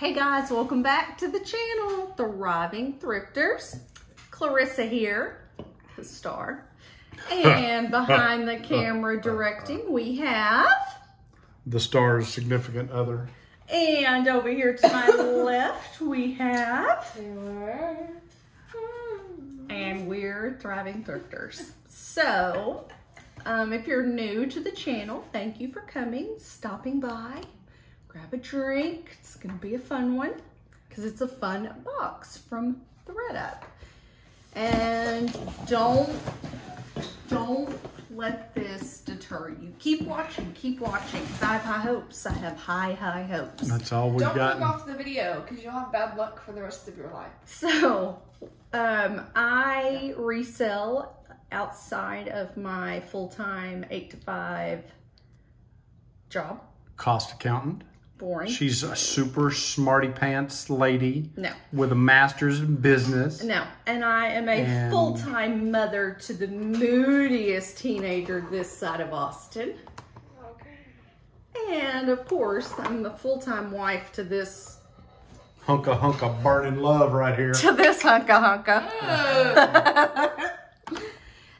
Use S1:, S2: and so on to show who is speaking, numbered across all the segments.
S1: Hey guys, welcome back to the channel, Thriving Thrifters. Clarissa here, the star. And behind the camera directing, we have,
S2: The star's significant other.
S1: and over here to my left, we have, and we're Thriving Thrifters. So, um, if you're new to the channel, thank you for coming, stopping by. Grab a drink. It's going to be a fun one because it's a fun box from ThredUp. And don't, don't let this deter you. Keep watching, keep watching. 'cause I have high hopes. I have high, high hopes.
S2: That's all we've
S3: Don't
S2: got.
S3: click off the video because you'll have bad luck for the rest of your life.
S1: So, um, I resell outside of my full-time eight to five job.
S2: Cost accountant.
S1: Boring.
S2: She's a super smarty pants lady
S1: No.
S2: with a master's in business.
S1: No, and I am a
S2: And-
S1: full-time mother to the moodiest teenager this side of Austin.
S3: Okay.
S1: And of course, I'm the full-time wife to this
S2: Hunka hunka burning love right here.
S1: to this hunka hunka. Oh.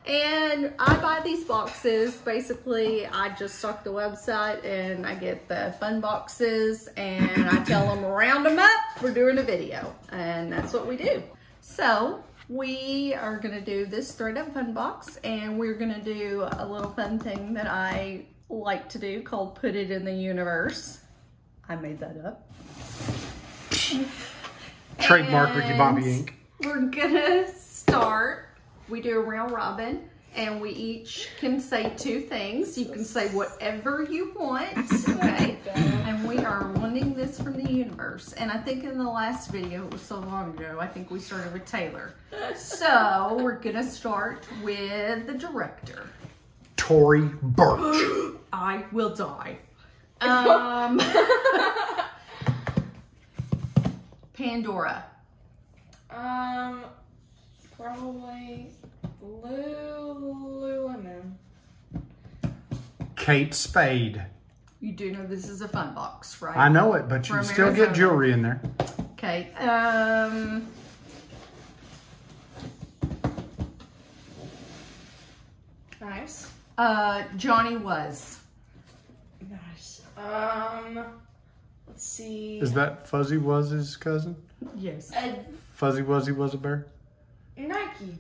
S1: and I buy these boxes. Basically, I just stock the website and I get the fun boxes and I tell them round them up. We're doing a video, and that's what we do. So we are gonna do this ThredUp fun box, and we're gonna do a little fun thing that I like to do called put it in the universe. I made that up.
S2: Trademark Ricky Bobby Inc.
S1: We're gonna start. We do a round robin, and we each can say two things. You can say whatever you want, okay? and we are wanting this from the universe. And I think in the last video, it was so long ago, I think we started with Taylor. So we're gonna start with the director.
S2: Tory Burch.
S1: I will die. Um, Pandora.
S3: Um, probably Lululemon.
S2: Kate Spade.
S1: You do know this is a fun box, right?
S2: I know it, but you
S1: From
S2: still get jewelry in there.
S1: Okay. Um.
S3: Nice.
S1: Uh, Johnny was.
S3: Nice. Um, let's see.
S2: Is that Fuzzy was his cousin?
S1: Yes.
S3: Ed
S2: Fuzzy Wuzzy was a bear?
S3: Nike.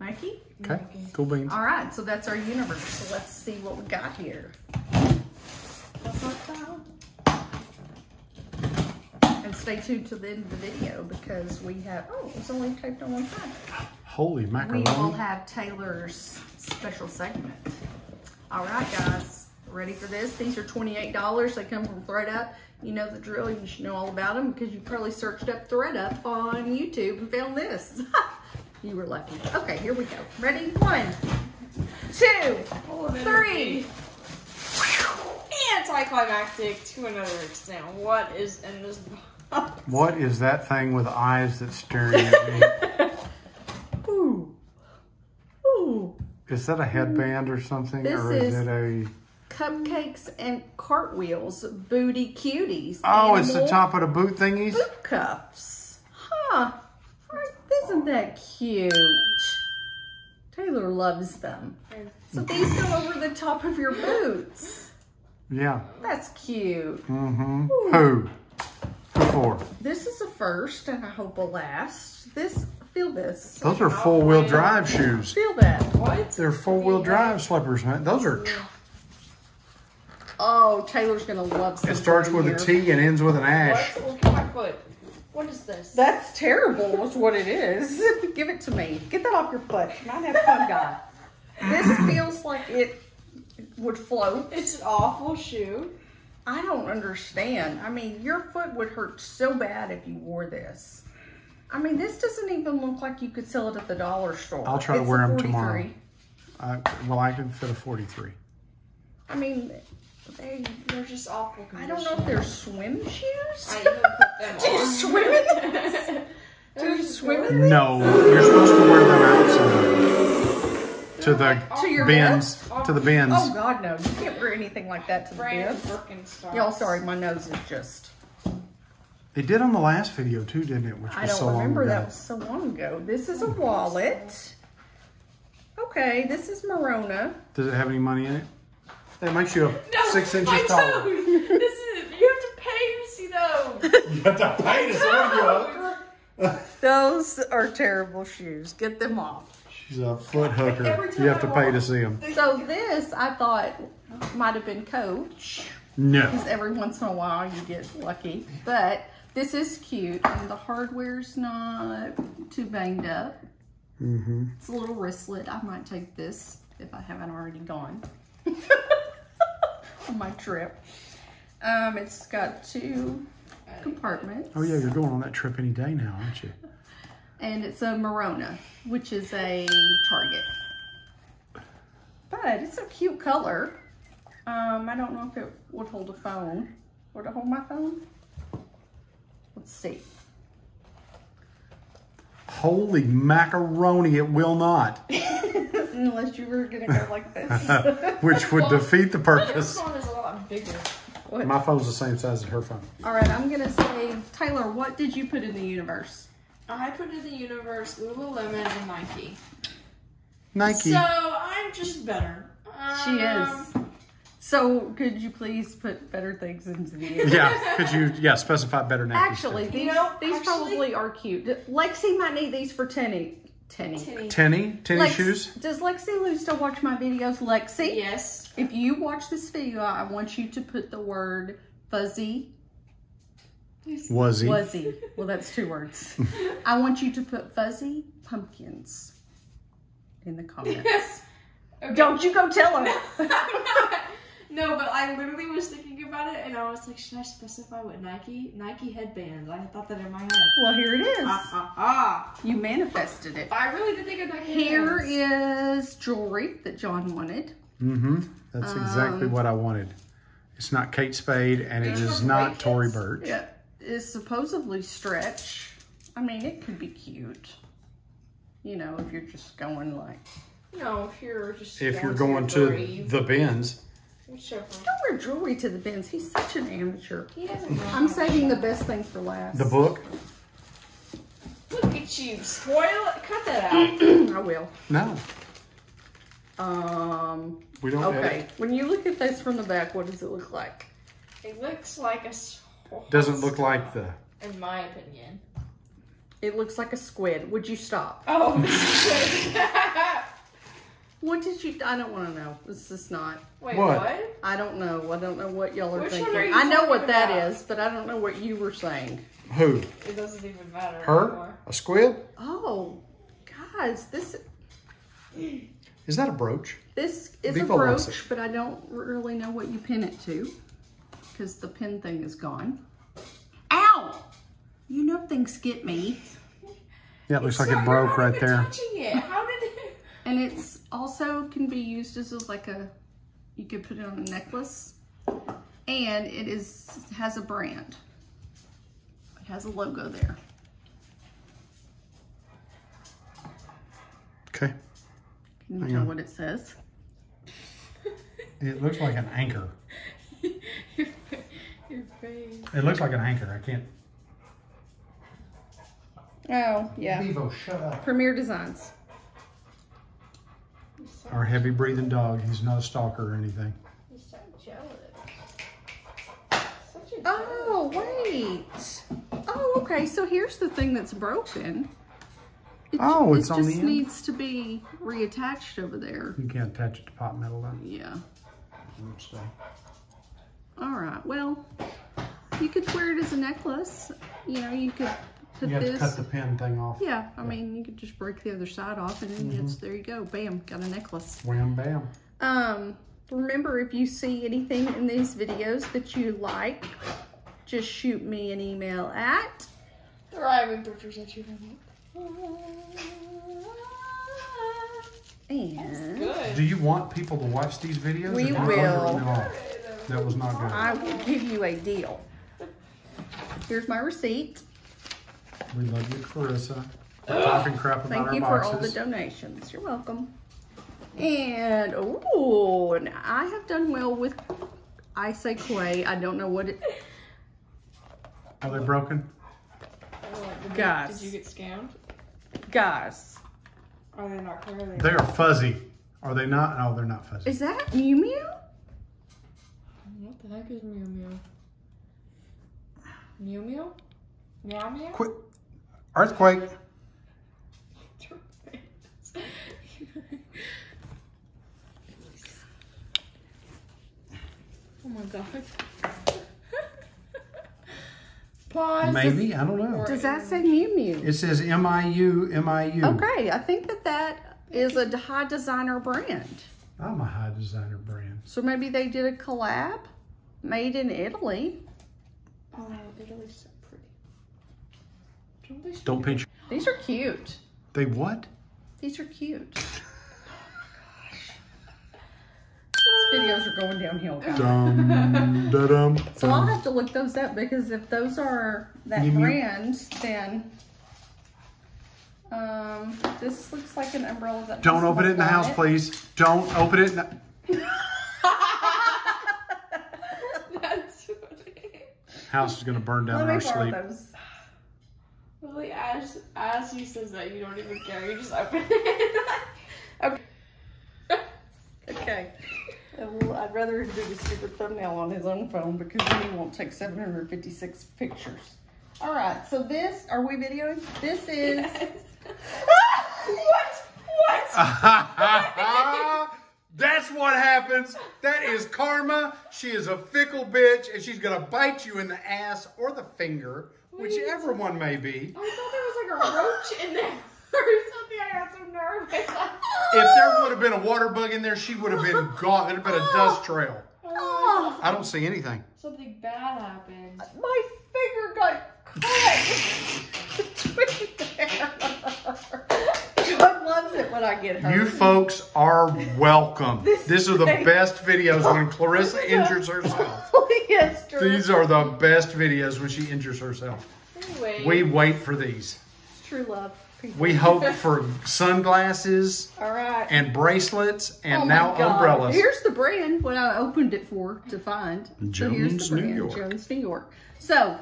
S1: Nike.
S2: Okay, cool beans.
S1: All right. So that's our universe. So let's see what we got here. And stay tuned to the end of the video because we have. Oh, it's only taped on one side.
S2: Holy macaroni.
S1: We will have Taylor's special segment. All right, guys, ready for this? These are $28. They come from ThredUp. You know the drill. You should know all about them because you probably searched up ThredUp on YouTube and found this. you were lucky. Okay, here we go. Ready? One, two, three.
S3: Anticlimactic to another extent. What is in this box?
S2: What is that thing with eyes that's staring at me?
S1: Ooh. Ooh.
S2: Is that a headband or something?
S1: This
S2: or is,
S1: is-
S2: it a...
S1: Cupcakes and cartwheels. Booty cuties.
S2: Oh, it's the top of the boot thingies?
S1: boot cuffs. Isn't that cute? Taylor loves them. So these go over the top of your boots.
S2: Yeah.
S1: That's cute.
S2: Mm-hmm. Who? Who for?
S1: This is a first, and I hope a last. This, feel this.
S2: Those are four-wheel drive shoes.
S1: Feel that.
S3: What?
S2: They're four-wheel drive slippers, man. Those are...
S1: Oh, Taylor's gonna love some.
S2: It starts with a T and ends with an ash.
S3: What? Look at my foot. What is this?
S1: That's terrible, is what it is. Give it to me. Get that off your foot. Not have fun, guy. This feels like it would float.
S3: It's an awful shoe.
S1: I don't understand. I mean, your foot would hurt so bad if you wore this. I mean, this doesn't even look like you could sell it at the dollar store.
S2: I'll try to wear
S1: them
S2: tomorrow. I, well, I can fit a 43.
S1: I mean, they,
S3: They're just awful.
S1: I don't know if they're swim shoes.
S3: I even put them
S1: Do you swim in this? Do you swim in this?
S2: No, you're supposed to wear them outside. To the
S1: To your
S2: bins. To the bins.
S1: Oh God, no! You can't wear anything like that to the
S3: Brand
S1: bib. Y'all, sorry, my nose is just.
S2: It did on the last video too, didn't it? Which
S1: I don't
S2: so long
S1: remember
S2: ago.
S1: that was so long ago. This is a wallet. Okay, this is Merona.
S2: Does it have any money in it? That makes you
S3: No,
S2: six inches
S3: I
S2: taller.
S3: don't. This is you have to pay to see those.
S2: You have to pay to see you.
S1: Those are terrible shoes. Get them off.
S2: She's a foot hooker. You have to
S3: I
S2: pay to see them.
S1: So this, I thought, might have been Coach.
S2: No.
S1: Because every once in a while you get lucky. But this is cute. And the hardware's not too banged up.
S2: Mm-hmm.
S1: It's a little wristlet. I might take this if I haven't already gone on my trip. Um, it's got two compartments.
S2: Oh yeah, you're going on that trip any day now, aren't you?
S1: And it's a Merona, which is a Target. But it's a cute color. Um, I don't know if it would hold a phone. Would it hold my phone? Let's see.
S2: Holy macaroni, it will not.
S1: Unless you were gonna go like this.
S2: Which would defeat the
S3: Your
S2: purpose.
S3: phone is a lot bigger.
S2: My phone's the same size as her phone.
S1: All right, I'm gonna say, Taylor, what did you put in the universe?
S3: I put in the universe Lululemon and Nike.
S2: Nike.
S3: So I'm just better.
S1: She is.
S3: Um,
S1: So, could you please put better things into the universe?
S2: yeah, could you yeah specify better Nike?
S1: Actually,
S2: stuff?
S1: these,
S3: know,
S1: these
S3: actually-
S1: probably are cute. Lexi might need these for Tenny. Tenny.
S3: Tinny.
S2: tenny tenny
S1: Lex,
S2: shoes.
S1: Does Lexi Lou still watch my videos? Lexi,
S3: Yes.
S1: if you watch this video, I want you to put the word fuzzy,
S2: Was he?
S1: fuzzy. Well, that's two words. I want you to put fuzzy pumpkins in the comments.
S3: Okay.
S1: Don't you go tell her.
S3: No, but I literally was thinking about it and I was like, should I specify what Nike? Nike headbands. I thought that in my head.
S1: Well, here it is.
S3: Ah, ah, ah.
S1: You manifested it.
S3: I really did think of Nike
S1: Here
S3: headbands.
S1: is jewelry that John wanted.
S2: Mm-hmm. That's exactly
S1: Um,
S2: what I wanted. It's not Kate Spade and it
S3: These
S2: is
S3: were
S2: not
S3: blankets?
S2: Tory Burch. Yeah.
S1: It is supposedly stretch. I mean, it could be cute. You know, if you're just going like,
S3: No, if you're just
S2: If you're
S3: going
S2: going
S3: to,
S2: to the bins,
S3: whichever.
S1: don't wear jewelry to the bins. He's such an amateur.
S3: He doesn't know.
S1: I'm saving the best thing for last.
S2: the book.
S3: Look at you, spoil it. Cut that out.
S1: I will.
S2: No,
S1: Um.
S2: we don't.
S1: Okay. When you look at this from the back, what does it look like?
S3: it looks like a. s-
S2: Doesn't look like the.
S3: In my opinion.
S1: It looks like a squid. Would you stop?
S3: Oh.
S1: What did you? I don't want to know. This is not.
S3: Wait,
S2: What?
S3: what?
S1: I don't know. I don't know what y'all are
S3: Which one
S1: thinking.
S3: are you
S1: I know what
S3: talking
S1: that
S3: about?
S1: is, but I don't know what you were saying.
S2: Who?
S3: It doesn't even matter
S2: Her?
S3: anymore.
S2: A squid?
S1: Oh, guys, this
S2: Is that a brooch?
S1: this is
S2: Viva
S1: a
S2: loves
S1: brooch, but I don't really know what you pin it to because the pin thing is gone. Ow! You know things get me,
S2: Yeah, it looks
S3: So
S2: like it broke right there.
S3: Touching it. How did it?
S1: and it's also can be used as a, like a you could put it on a necklace, and it is has a brand. It has a logo there.
S2: Okay.
S1: Can you
S2: Hang
S1: tell
S2: on.
S1: what it says?
S2: It looks like an anchor.
S3: Your face.
S2: It looks like an anchor. I can't.
S1: Oh yeah,
S2: Vivo, shut up.
S1: Premier Designs.
S2: Our heavy breathing dog. He's not a stalker or anything.
S3: He's so jealous. Such a
S1: Oh, wait. Oh, okay. So here's the thing that's broken. It,
S2: Oh, it's
S1: it
S2: on
S1: just
S2: the end?
S1: needs to be reattached over there.
S2: You can't attach it to pot metal though.
S1: Yeah.
S2: So,
S1: All right. Well, you could wear it as a necklace. You know, you could put
S2: You have to cut the pin thing off.
S1: yeah, I mean, you could just break the other side off, and then
S2: Mm-hmm.
S1: it's there. You go. Bam, got a necklace.
S2: Wham bam.
S1: Um, remember, if you see anything in these videos that you like, just shoot me an email at
S3: Thriving pictures that you have.
S1: and
S2: Do you want people to watch these videos?
S1: We will.
S2: want? That was not good.
S1: I will give you a deal. Here's my receipt.
S2: We love you, Clarissa. For talking crap about
S1: Thank
S2: our
S1: you for all the
S2: boxes.
S1: donations. You're welcome. And oh, and I have done well with I say Quay. I don't know what it
S2: Are they broken?
S3: What, did,
S1: Guys.
S3: did you get scammed?
S1: Guys,
S3: Are they not clear? They
S2: They are fuzzy. Are they not? No, they're not fuzzy.
S1: is that Miu Miu?
S3: What the heck is Miu Miu? Miu Miu? Meow Meow?
S2: Quick. Earthquake.
S3: oh my god. Pause.
S2: Maybe. I don't know.
S1: Does that say Miu Miu?
S2: It says M-I-U, M-I-U.
S1: Okay, I think that that is a high designer brand.
S2: I'm a high designer brand.
S1: So maybe they did a collab made in Italy.
S3: Oh, Italy's so pretty. Don't they
S2: Don't pinch.
S1: These are cute.
S2: They what?
S1: These are cute. These videos are going downhill, guys.
S2: Dum, da dum.
S1: So I'll have to look those up because if those are that
S2: Miu Miu.
S1: brand, then um, this looks like an umbrella that.
S2: Don't open it in the house,
S1: it.
S2: please. Don't open it in the...
S3: That's funny.
S2: House is going to burn down
S1: Let
S2: in
S1: me
S2: our sleep.
S1: those.
S3: Lily, as as he says that, you don't even care. You just open it.
S1: Okay. okay. Well, I'd rather do the stupid thumbnail on his own phone because then he won't take 756 pictures. All right, so this, are we videoing? This is,
S3: what? What?
S2: That's what happens. That is karma. She is a fickle bitch, and she's gonna bite you in the ass or the finger, whichever one may be.
S3: I thought there was like a roach in there or something. I got so nervous.
S2: If there would have been a water bug in there, she would have been gone. There'd have been a dust oh. trail.
S3: Oh,
S2: I don't see anything.
S3: something bad happened.
S1: my finger got caught between there. It when I get hurt.
S2: You folks are welcome. These are the best videos when Clarissa injures herself.
S1: yes, true.
S2: These are the best videos when she injures herself.
S3: Anyway,
S2: We wait for these.
S1: True love.
S2: We hope for sunglasses
S1: All right.
S2: and bracelets and
S1: Oh
S2: now
S1: God.
S2: umbrellas.
S1: Here's the brand what I opened it for to find. so here's
S2: Jones,
S1: the
S2: New
S1: brand,
S2: York.
S1: Jones, New York. So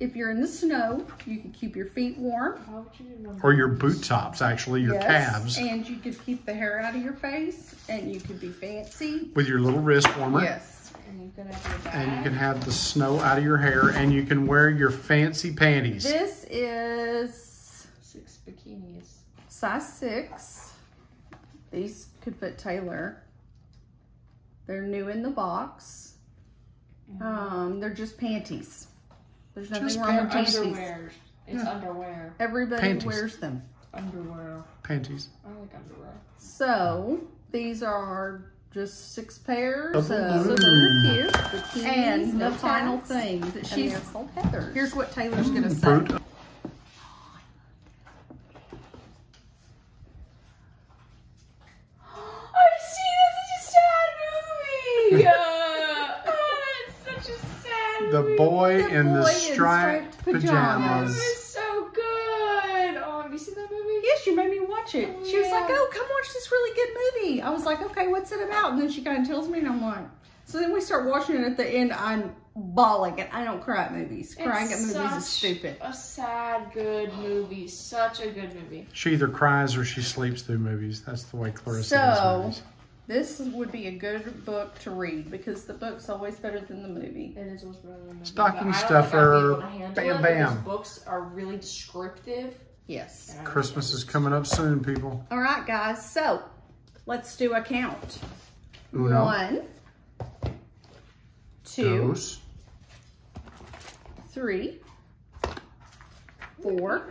S1: if you're in the snow, you can keep your feet warm.
S3: You
S2: or your boot tops, actually, your
S1: Yes,
S2: calves,
S1: And you could keep the hair out of your face and you could be fancy.
S2: with your little wrist warmer.
S1: Yes.
S3: And you can have.
S2: And you can have the snow out of your hair and you can wear your fancy panties.
S1: This is
S3: six bikinis.
S1: size six. These could fit Taylor. They're new in the box. Um, they're just panties. There's nothing
S2: Just
S1: wrong with panties.
S3: underwear. It's underwear.
S1: Everybody
S2: Panties.
S1: wears them.
S3: Underwear.
S2: Panties.
S3: I like underwear.
S1: So these are just six pairs.
S2: So
S1: of
S2: balloon.
S1: cute.
S3: Bikinis,
S1: And the
S3: no
S1: final thing that
S3: and
S1: she's
S3: called Heathers.
S1: here's what Taylor's gonna mm-hmm. say.
S2: Boot.
S3: I see this is a sad movie. uh, it's such a sad
S2: The boy
S1: The
S2: in the
S1: boy in
S2: striped
S1: striped pajamas.
S2: pajamas.
S3: It's so good. Oh, have you seen that movie?
S1: Yes, you made me watch it. Oh, she was like, "Oh, come watch this really good movie." I was like, "Okay, what's it about?" And then she kind of tells me, and I'm like, "So then we start watching it. At the end, I'm bawling, and I don't cry at movies. Crying at
S3: It's
S1: movies is stupid.
S3: A sad, good movie. Such a good movie.
S2: She either cries or she sleeps through movies. That's the way Clarissa
S1: So-
S2: does movies.
S1: This would be a good book to read because the book's always better than the movie.
S3: It is what's better than the movie.
S2: Stocking
S3: but I don't think I'd
S2: stuffer,
S3: be able to handle
S2: bam,
S3: it
S2: bam.
S3: Books are really descriptive.
S1: Yes.
S3: and I don't
S2: Christmas is coming up soon, people.
S1: All right, guys. So let's do a count.
S2: Uno,
S1: One, two,
S2: dos,
S1: three, four,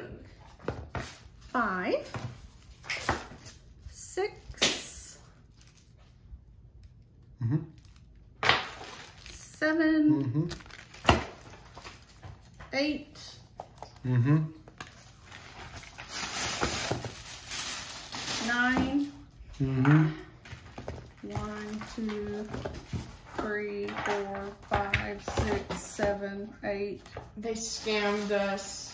S1: five, six,
S2: Mhm.
S1: seven,
S2: mm-hmm,
S1: eight,
S2: mm-hmm.
S1: nine,
S2: Mm-hmm.
S1: one, two, three, four, five, six, seven, eight.
S3: They scammed us.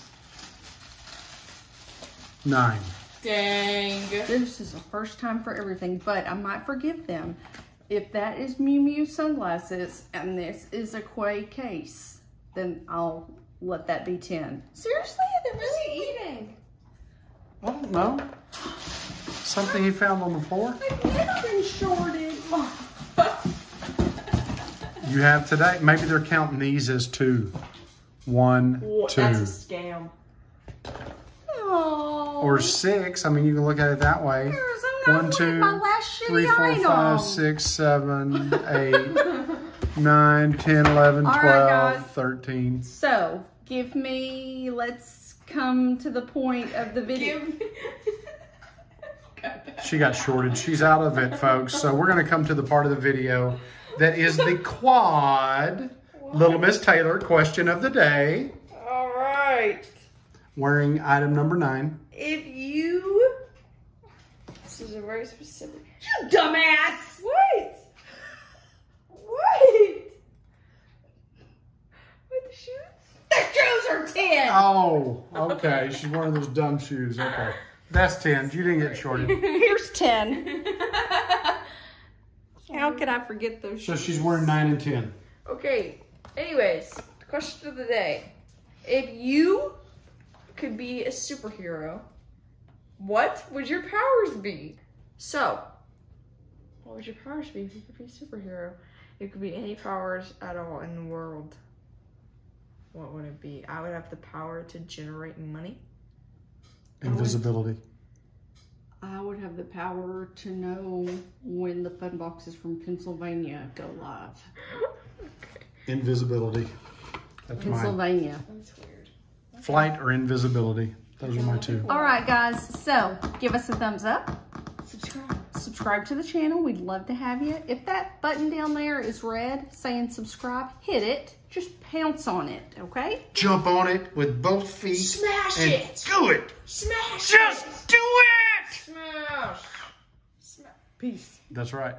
S2: Nine.
S3: Dang.
S1: This is the first time for everything, but I might forgive them. If that is Miu Miu sunglasses and this is a Quay case, then I'll let that be 10. Seriously? They're really eating.
S2: I don't know. Something he found on the floor?
S1: I've never been shorted.
S2: You have today. Maybe they're counting these as two. One, two.
S3: That's a scam.
S1: Oh.
S2: Or six. I mean, you can look at it that way.
S1: Here's another
S2: One, two,
S1: my last shitty
S2: three, four,
S1: item.
S2: five, six, seven, eight, nine, 10, 11, 12,
S1: guys.
S2: 13.
S1: So, give me, let's come to the point of the video.
S2: She got shorted. She's out of it, folks. So we're going to come to the part of the video that is the quad. Little Miss Taylor question of the day.
S3: All right.
S2: Wearing item number nine.
S3: If you, this is a very specific. You dumbass! Wait. Wait. Wait, the shoes? The shoes are ten.
S2: Oh, okay. She's wearing those dumb shoes. Okay. That's 10. You didn't get shorted.
S1: Here's 10. How could I forget those
S2: So
S1: shoes?
S2: she's wearing 9 and 10.
S3: Okay. Anyways, question of the day: If you could be a superhero, what would your powers be? So, what would your powers be if you could be a superhero? It could be any powers at all in the world. What would it be? I would have the power to generate money.
S2: Invisibility.
S1: I would have the power to know when the fun boxes from Pennsylvania go live.
S2: Invisibility. That's mine.
S1: Pennsylvania.
S3: That's weird.
S2: Flight or invisibility. Those are my two.
S1: All right, guys. So give us a thumbs up.
S3: Subscribe.
S1: Subscribe to the channel. We'd love to have you. If that button down there is red saying subscribe, hit it. Just pounce on it, okay?
S2: Jump on it with both feet.
S3: Smash
S2: and
S3: it.
S2: Do it.
S3: Smash.
S2: Just do it.
S3: Smash. Smash. Peace.
S2: That's right.